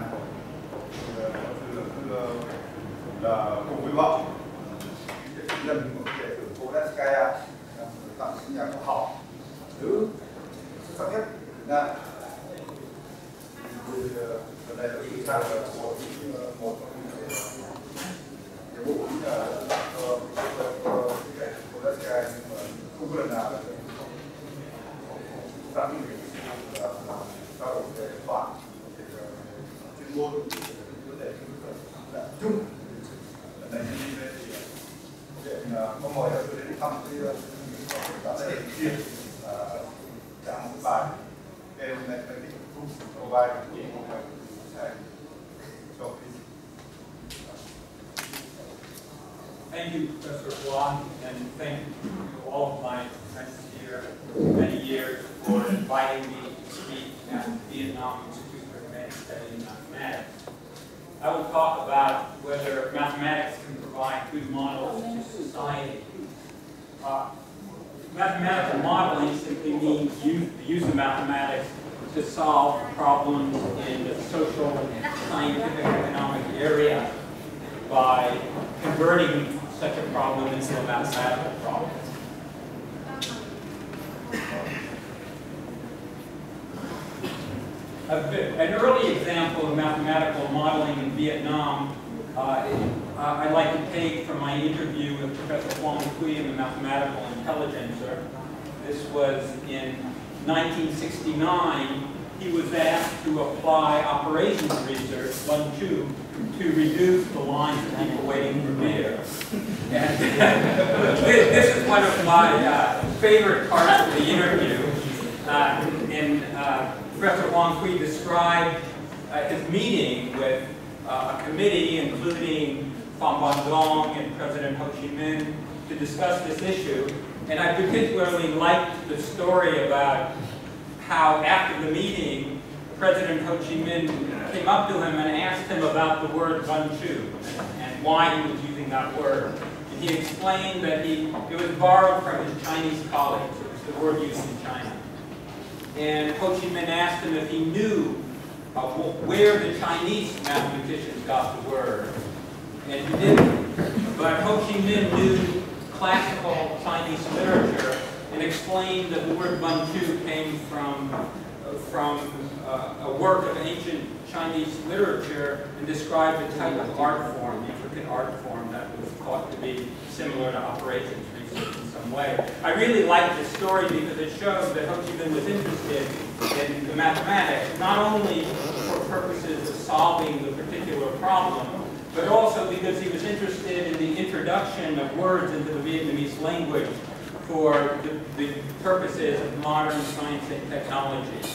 hàng rồi là cùng với vợ nhân của đệ tử Kodanskaya tặng những nhà khoa học thứ xuất sắc nhất Việt Nam thì lần này tôi nghĩ rằng là một một nhiệm vụ cũng là Kodanskaya nhưng Thank you, Professor Hoang, and thank you to all of my friends here for many years for inviting me to speak at Vietnam Mathematics. I will talk about whether mathematics can provide good models to society. Uh, mathematical modeling simply means the use of mathematics to solve problems in the social, scientific, economic area by converting such a problem into a mathematical problem. An early example of mathematical modeling in Vietnam uh, I'd like to take from my interview with Professor Hoang Tuy the mathematical intelligencer. This was in 1969. He was asked to apply operations research, Van Tru, to reduce the lines of people waiting for beer. And this is one of my uh, favorite parts of the interview. Uh, uh, Professor Hoang Tuy described uh, his meeting with uh, a committee, including Pham Dong and President Ho Chi Minh, to discuss this issue. And I particularly liked the story about how after the meeting, President Ho Chi Minh came up to him and asked him about the word Van Tru and why he was using that word. And he explained that he, it was borrowed from his Chinese colleagues. It was the word used in China. And Ho Chi Minh asked him if he knew uh, where the Chinese mathematicians got the word. And he didn't. But Ho Chi Minh knew classical Chinese literature and explained that the word Van Tru came from, uh, from uh, a work of ancient Chinese literature and described a type of art form, intricate art form that was thought to be similar to operations research some way. I really like this story because it shows that Ho Chi Minh was interested in the mathematics, not only for purposes of solving the particular problem, but also because he was interested in the introduction of words into the Vietnamese language for the, the purposes of modern science and technology.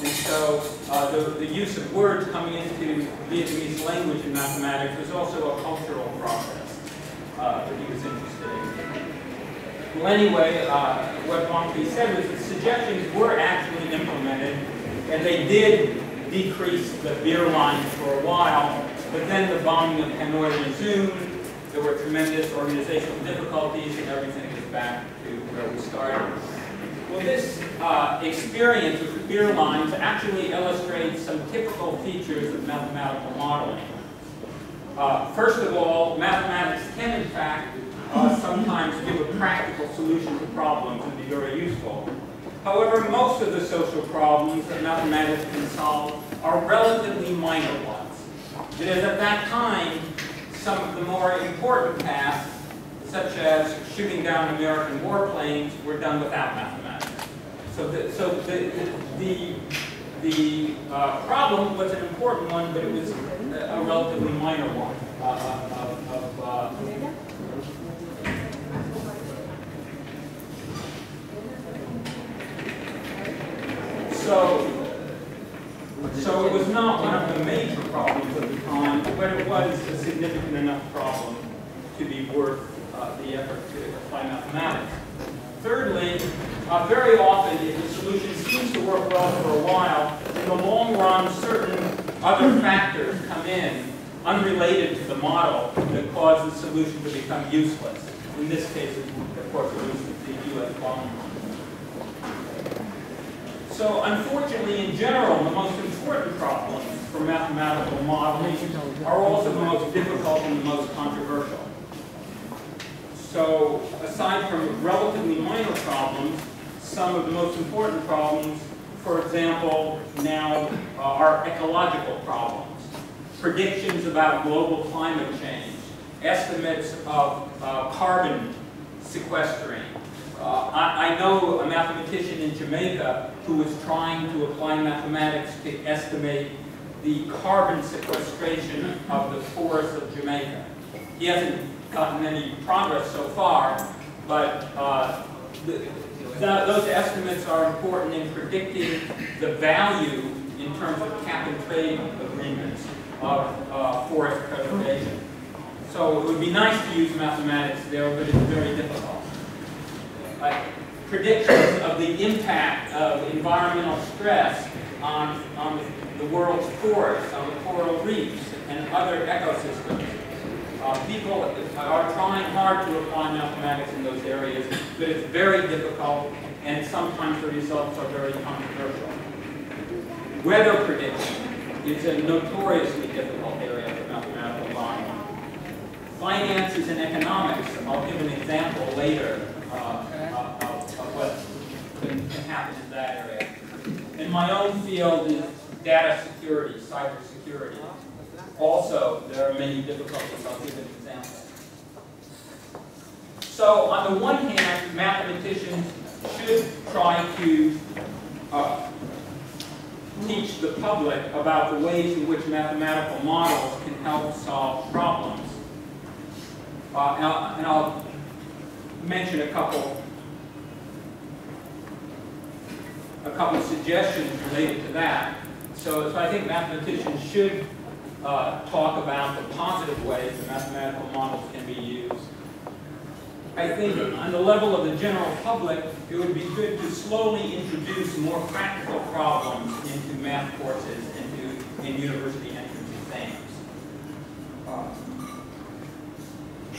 And so uh, the, the use of words coming into Vietnamese language and mathematics was also a cultural process uh, that he was interested in. Well, anyway, uh, what Hoang said was that suggestions were actually implemented, and they did decrease the beer lines for a while, but then the bombing of Hanoi resumed. There were tremendous organizational difficulties, and everything is back to where we started. Well, this uh, experience with the beer lines actually illustrates some typical features of mathematical modeling. Uh, first of all, mathematics can, in fact, uh, sometimes give a practical solution to problems and be very useful. However, most of the social problems that mathematics can solve are relatively minor ones. It is at that time some of the more important tasks, such as shooting down American warplanes, were done without mathematics. So the, so the, the, the uh, problem was an important one, but it was a relatively minor one. Uh, of, of, uh, so so it was not one of the major problems of the time, but it was a significant enough problem to be worth uh, the effort to apply mathematics. Thirdly, uh, very often if the solution seems to work well for a while, in the long run certain other factors come in unrelated to the model that cause the solution to become useless. In this case, of course, it was the U.S. bomb So unfortunately, in general, the most important problems for mathematical modeling are also the most difficult and the most controversial. So aside from relatively minor problems, some of the most important problems, for example, now uh, are ecological problems. Predictions about global climate change, estimates of uh, carbon sequestering. Uh, I, I know a mathematician in Jamaica who is trying to apply mathematics to estimate the carbon sequestration of the forests of Jamaica. He hasn't gotten any progress so far, but uh, the, the, those estimates are important in predicting the value in terms of cap and trade agreements of uh, forest preservation. So it would be nice to use mathematics there, but it's very difficult. Uh, predictions of the impact of environmental stress on, on the world's forests, on the coral reefs, and other ecosystems. Uh, people are trying hard to apply mathematics in those areas, but it's very difficult, and sometimes the results are very controversial. Weather prediction is a notoriously difficult area for mathematical modeling. Finances and economics, I'll give an example later what can, happen in that area. In my own field is data security, cyber security. Also, there are many difficulties. I'll give an example. So, on the one hand, mathematicians should try to uh, teach the public about the ways in which mathematical models can help solve problems. Uh, and, I'll, and I'll mention a couple a couple of suggestions related to that. So, so I think mathematicians should uh, talk about the positive ways the mathematical models can be used. I think on the level of the general public, it would be good to slowly introduce more practical problems into math courses, into in university entrance exams. Uh,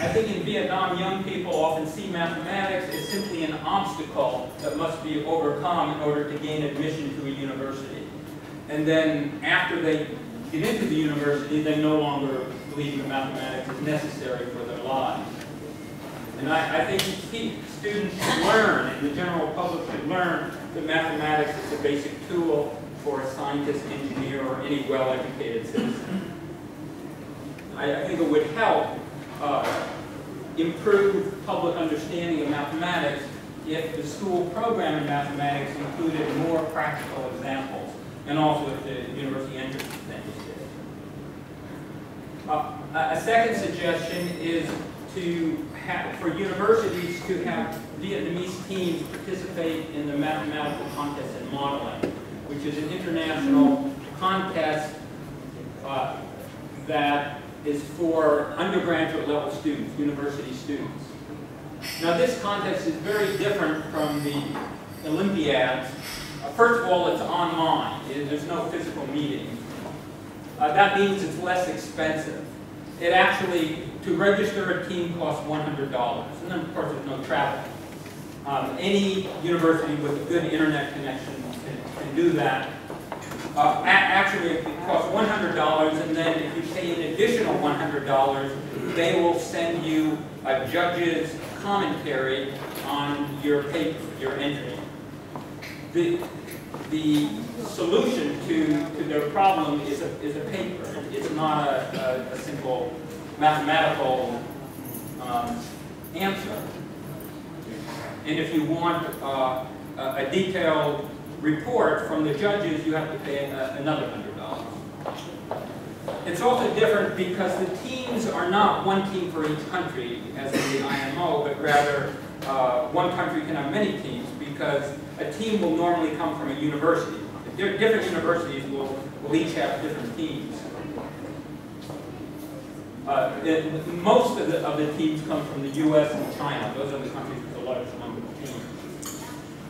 I think in Vietnam, young people often see mathematics as simply an obstacle that must be overcome in order to gain admission to a university. And then after they get into the university, they no longer believe that mathematics is necessary for their lives. And I, I think students should learn, and the general public should learn, that mathematics is a basic tool for a scientist, engineer, or any well-educated citizen. I, I think it would help uh, improve public understanding of mathematics if the school program in mathematics included more practical examples, and also if the university entrance exams did. Uh, a second suggestion is to have, for universities to have Vietnamese teams participate in the mathematical contest in modeling, which is an international contest uh, that is for undergraduate level students, university students. Now this contest is very different from the Olympiads. Uh, first of all, it's online. It, there's no physical meeting. Uh, that means it's less expensive. It actually, to register a team costs $100. And then of course there's no travel. Um, any university with a good internet connection can, can do that. Uh, actually, it costs $100, and then if you pay an additional $100, they will send you a judge's commentary on your paper, your entry. The, the solution to, to their problem is a, is a paper. It's not a, a, a simple mathematical um, answer. And if you want uh, a detailed report from the judges, you have to pay a, another $100. It's also different because the teams are not one team for each country, as in the IMO, but rather uh, one country can have many teams because a team will normally come from a university. Different universities will, will each have different teams. Uh, it, most of the, of the teams come from the U.S. and China. Those are the countries with the largest number.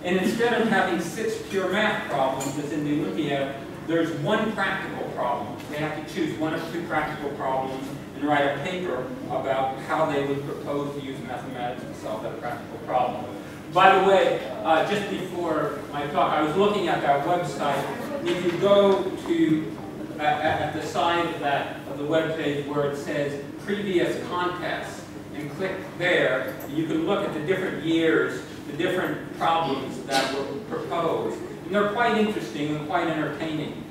And instead of having six pure math problems, as in the Olympiad, there's one practical problem. They have to choose one of two practical problems and write a paper about how they would propose to use mathematics to solve that practical problem. By the way, uh, just before my talk, I was looking at that website. If you go to, uh, at the side of that, of the webpage where it says previous contests, and click there, you can look at the different years, the different problems that were proposed. And they're quite interesting and quite entertaining.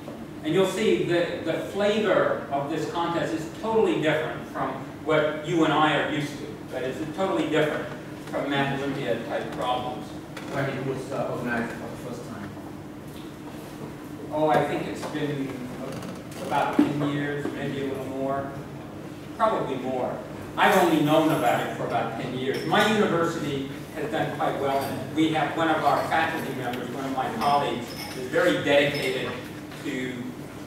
And you'll see that the flavor of this contest is totally different from what you and I are used to. That is totally different from Math Olympiad type problems. when it was uh, organized for the first time. Oh, I think it's been about 10 years, maybe a little more, probably more. I've only known about it for about 10 years. My university has done quite well it. We have one of our faculty members, one of my colleagues, is very dedicated to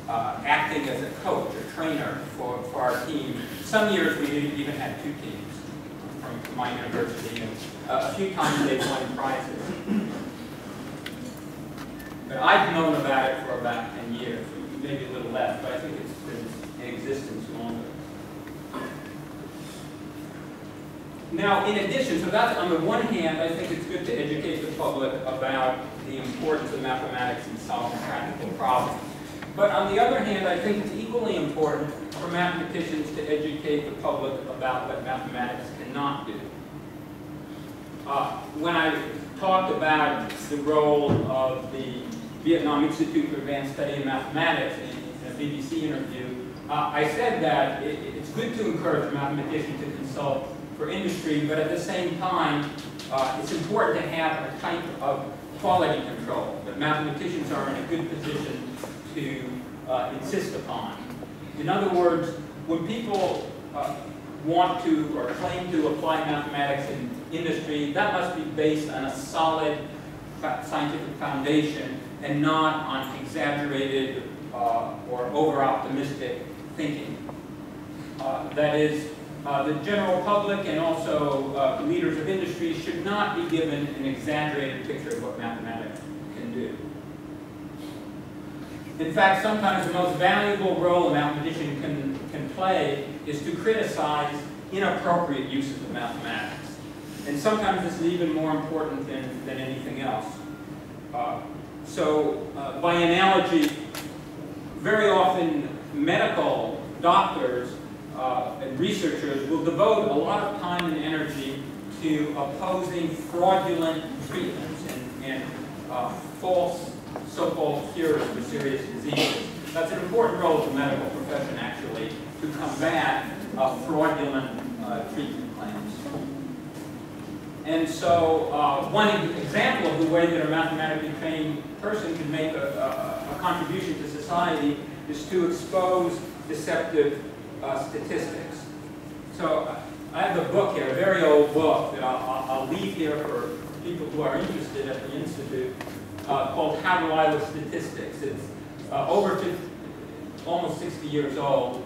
uh, acting as a coach, a trainer for, for our team. Some years we even had two teams from my university, and uh, a few times they've won prizes. But I've known about it for about 10 years, maybe a little less, but I think it's been in existence longer. Now, in addition, so that's on the one hand, I think it's good to educate the public about the importance of mathematics in solving practical problems. But on the other hand, I think it's equally important for mathematicians to educate the public about what mathematics cannot do. Uh, when I talked about the role of the Vietnam Institute for Advanced Study in Mathematics in, a BBC interview, uh, I said that it, it's good to encourage mathematicians to consult for industry, but at the same time, uh, it's important to have a type of quality control that mathematicians are in a good position to uh, insist upon. In other words, when people uh, want to or claim to apply mathematics in industry, that must be based on a solid scientific foundation and not on exaggerated uh, or over-optimistic thinking. Uh, that is, uh, the general public and also uh, leaders of industry should not be given an exaggerated picture of what mathematics can do. In fact, sometimes the most valuable role a mathematician can, can play is to criticize inappropriate uses of mathematics. And sometimes this is even more important than, than anything else. Uh, so, uh, by analogy, very often medical doctors uh, and researchers will devote a lot of time and energy to opposing fraudulent treatments and, and uh, false so-called cures for serious diseases. That's an important role of the medical profession, actually, to combat uh, fraudulent uh, treatment claims. And so uh, one example of the way that a mathematically trained person can make a, a, a contribution to society is to expose deceptive uh, statistics. So I have a book here, a very old book that I'll, I'll leave here for people who are interested at the Institute, uh, called How to Lie with Statistics. It's uh, over 50, almost 60 years old.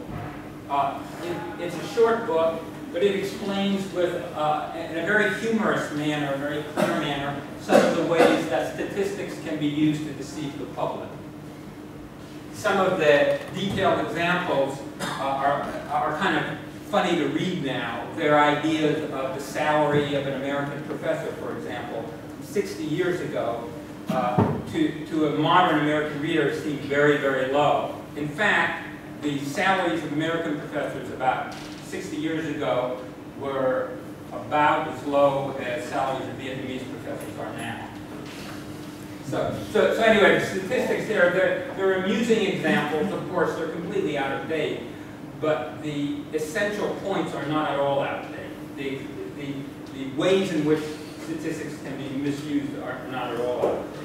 Uh, it, it's a short book, but it explains with, uh, in a very humorous manner, a very clear manner, some of the ways that statistics can be used to deceive the public. Some of the detailed examples uh, are, are kind of funny to read now. Their ideas of the salary of an American professor, for example, 60 years ago, uh, to, to a modern American reader seem very, very low. In fact, the salaries of American professors about 60 years ago were about as low as salaries of Vietnamese professors are now. So, so, so anyway, the statistics there, they're, they're amusing examples. Of course, they're completely out of date. But the essential points are not at all out of date. The, the, the ways in which statistics can be misused are not at all out of date.